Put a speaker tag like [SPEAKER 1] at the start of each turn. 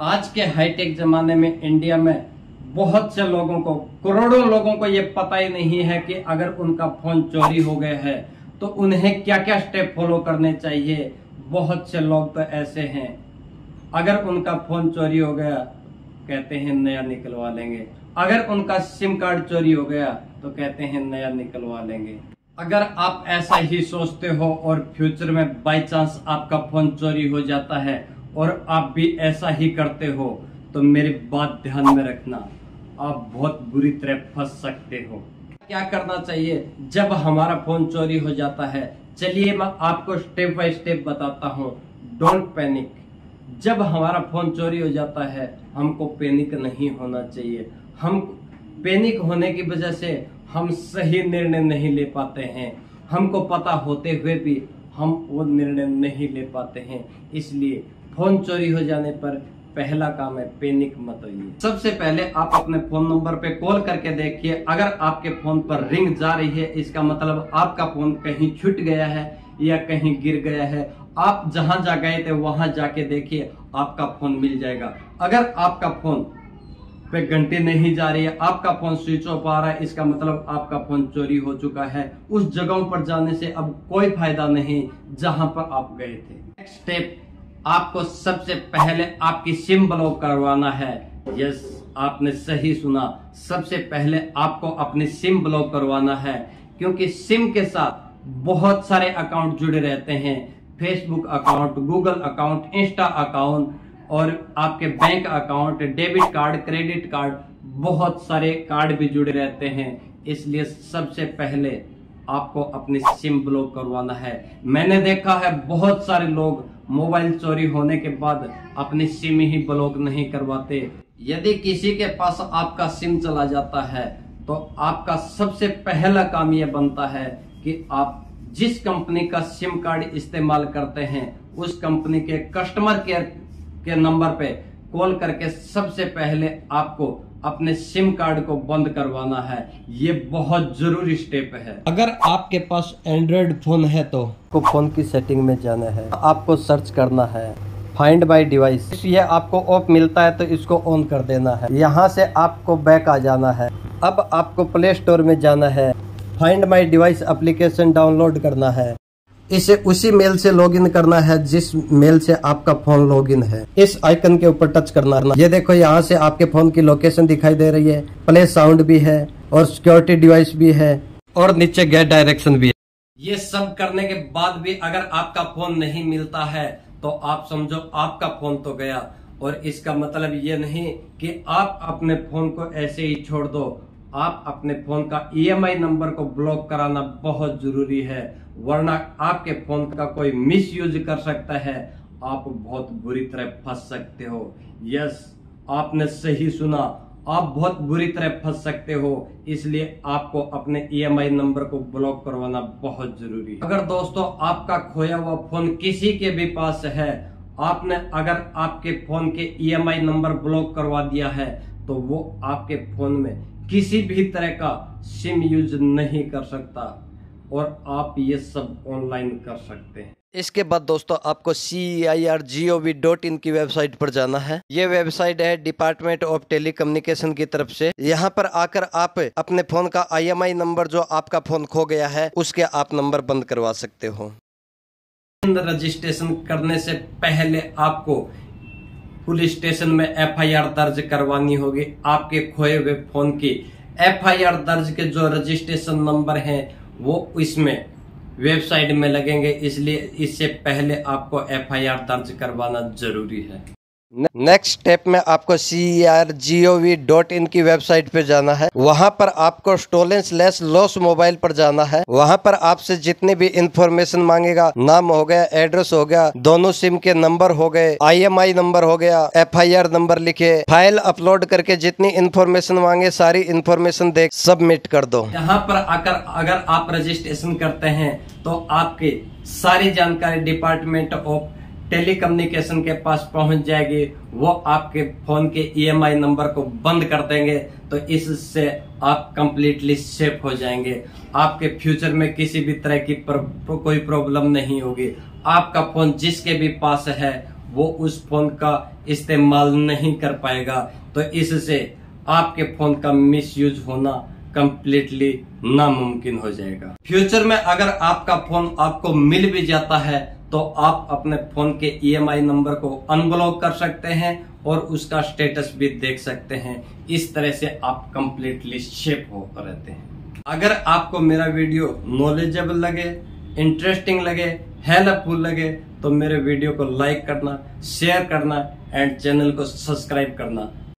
[SPEAKER 1] आज के हाईटेक जमाने में इंडिया में बहुत से लोगों को, करोड़ों लोगों को ये पता ही नहीं है कि अगर उनका फ़ोन चोरी हो गया है तो उन्हें क्या क्या स्टेप फॉलो करने चाहिए। बहुत से लोग तो ऐसे हैं। अगर उनका फ़ोन चोरी हो गया, कहते हैं नया निकलवा लेंगे। अगर उनका सिम कार्ड चोरी हो गया तो कहते हैं नया निकलवा लेंगे। अगर आप ऐसा ही सोचते हो और फ्यूचर में बाई चांस आपका फ़ोन चोरी हो जाता है और आप भी ऐसा ही करते हो तो मेरी बात ध्यान में रखना। आप बहुत बुरी तरह फंस सकते हो। क्या करना चाहिए? जब हमारा फ़ोन चोरी हो जाता है, चलिए मैं आपको स्टेप बाय स्टेप बताता हूँ। डोंट पैनिक जब हमारा फ़ोन चोरी हो जाता है, हमको पैनिक नहीं होना चाहिए। हम पैनिक होने की वजह से हम सही निर्णय नहीं ले पाते हैं। हमको पता होते हुए भी हम वो निर्णय नहीं ले पाते हैं। इसलिए फ़ोन चोरी हो जाने पर पहला काम है पैनिक मत होइए। सबसे पहले आप अपने फ़ोन नंबर पे कॉल करके देखिए, अगर आपके फ़ोन पर रिंग जा रही है, इसका मतलब आपका फ़ोन कहीं छूट गया है या कहीं गिर गया है, आप जहाँ जा गए थे वहाँ जाके देखिए, आपका फ़ोन मिल जाएगा। अगर आपका फ़ोन पे घंटे नहीं जा रही है, आपका फ़ोन स्विच ऑफ़ आ रहा है, इसका मतलब आपका फ़ोन चोरी हो चुका है। उस जगहों पर जाने से अब कोई फ़ायदा नहीं, जहाँ पर आप गए थे। नेक्स्ट स्टेप आपको सबसे पहले आपकी सिम ब्लॉक करवाना है। यस, आपने सही सुना। सबसे पहले आपको अपनी सिम ब्लॉक करवाना है, क्योंकि सिम के साथ बहुत सारे अकाउंट जुड़े रहते हैं। Facebook account Google account Insta account और आपके bank account, debit card, credit card, बहुत सारे कार्ड भी जुड़े रहते हैं। इसलिए सबसे पहले आपको अपनी सिम ब्लॉक करवाना है। मैंने देखा है बहुत सारे लोग मोबाइल चोरी होने के बाद अपनी सिम ही ब्लॉक नहीं करवाते। यदि किसी के पास आपका सिम चला जाता है तो आपका सबसे पहला काम यह बनता है कि आप जिस कंपनी का सिम कार्ड इस्तेमाल करते हैं, उस कंपनी के कस्टमर केयर के नंबर पे कॉल करके सबसे पहले आपको अपने सिम कार्ड को बंद करवाना है। ये बहुत ज़रूरी स्टेप है। अगर आपके पास एंड्रॉइड फ़ोन है तो। आपको फ़ोन की सेटिंग में जाना है। आपको सर्च करना है। फाइंड बाय डिवाइस ये आपको ऑफ़ मिलता है तो इसको ऑन कर देना है। यहाँ से आपको बैक आ जाना है। अब आपको प्ले स्टोर में जाना है। Find my device application download करना है। इसे उसी मेल से लॉगिन करना है, जिस मेल से आपका फ़ोन लॉगिन है। इस आइकन के ऊपर टच करना है। ये देखो, यहाँ से आपके फ़ोन की लोकेशन दिखाई दे रही है। प्ले साउंड भी है और सिक्योरिटी डिवाइस भी है और नीचे गेट डायरेक्शन भी है। ये सब करने के बाद भी अगर आपका फ़ोन नहीं मिलता है तो आप समझो आपका फ़ोन तो गया। और इसका मतलब ये नहीं कि आप अपने फ़ोन को ऐसे ही छोड़ दो। आप अपने फ़ोन का ईएमआई नंबर को ब्लॉक कराना बहुत ज़रूरी है, वरना आपके फ़ोन का कोई मिस यूज़ कर सकता है। आप बहुत बुरी तरह फंस सकते हो। यस आपने सही सुना। आप बहुत बुरी तरह फंस सकते हो, इसलिए आपको अपने ईएमआई नंबर को ब्लॉक करवाना बहुत ज़रूरी है। अगर दोस्तों, आपका खोया हुआ फ़ोन किसी के भी पास है, आपने अगर आपके फ़ोन के ईएमआई नंबर ब्लॉक करवा दिया है तो वो आपके फ़ोन में किसी भी तरह का सिम यूज़ नहीं कर सकता और आप ये सब ऑनलाइन कर सकते हैं।
[SPEAKER 2] इसके बाद दोस्तों आपको C I R G O V dot in की वेबसाइट पर जाना है। ये वेबसाइट है डिपार्टमेंट ऑफ़ टेली कम्युनिकेशन की तरफ़ से। यहाँ पर आकर आप अपने फ़ोन का आईएमआई नंबर जो आपका फ़ोन खो गया है उसके आप नंबर बंद करवा सकते हो।
[SPEAKER 1] रजिस्ट्रेशन करने से पहले आपको पुलिस स्टेशन में एफआईआर दर्ज करवानी होगी। आपके खोए हुए फ़ोन की एफआईआर दर्ज के जो रजिस्ट्रेशन नंबर हैं, वो इसमें वेबसाइट में लगेंगे। इसलिए इससे पहले आपको एफआईआर दर्ज करवाना ज़रूरी है।
[SPEAKER 2] नेक्स्ट स्टेप में आपको C R G O V dot in की वेबसाइट पे जाना है। वहाँ पर आपको स्टोलन स्लेस लॉस मोबाइल पर जाना है। वहाँ पर आपसे जितनी भी इंफॉर्मेशन मांगेगा, नाम हो गया एड्रेस हो गया, दोनों सिम के नंबर हो गए आईएमआई नंबर हो गया एफआईआर नंबर लिखे फ़ाइल अपलोड करके जितनी इंफॉर्मेशन मांगे, सारी इंफॉर्मेशन देख सबमिट कर दो।
[SPEAKER 1] यहाँ पर आकर अगर आप रजिस्ट्रेशन करते हैं तो आपकी सारी जानकारी डिपार्टमेंट ऑफ़ टेली कम्युनिकेशन के पास पहुँच जाएगी वो आपके फ़ोन के ईएमआई नंबर को बंद कर देंगे तो इससे आप कंप्लीटली सेफ़ हो जाएँगे। आपके फ्यूचर में किसी भी तरह की प्र, कोई प्रॉब्लम नहीं होगी। आपका फ़ोन जिसके भी पास है वो उस फ़ोन का इस्तेमाल नहीं कर पाएगा। तो इससे आपके फ़ोन का मिसयूज होना कंप्लीटली नामुमकिन हो जाएगा। फ्यूचर में अगर आपका फ़ोन आपको मिल भी जाता है तो आप अपने फ़ोन के ईएमआई नंबर को अनब्लॉक कर सकते हैं और उसका स्टेटस भी देख सकते हैं। इस तरह से आप कंप्लीटली शेप हो रहते हैं। अगर आपको मेरा वीडियो नॉलेजेबल लगे इंटरेस्टिंग लगे हेल्पफुल लगे तो मेरे वीडियो को लाइक करना शेयर करना एंड चैनल को सब्सक्राइब करना।